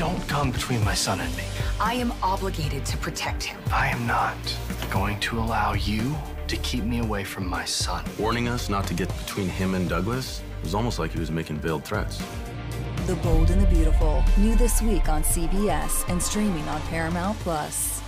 Don't come between my son and me. I am obligated to protect him. I am not going to allow you to keep me away from my son. Warning us not to get between him and Douglas was almost like he was making veiled threats. The Bold and the Beautiful, new this week on CBS and streaming on Paramount Plus.